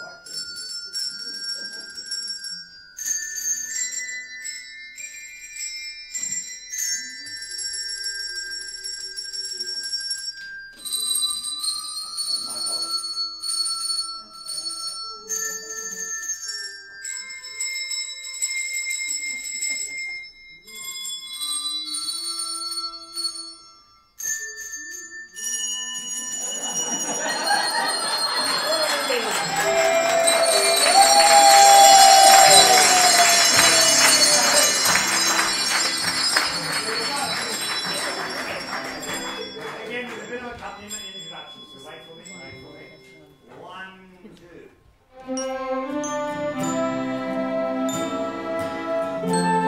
clock. oh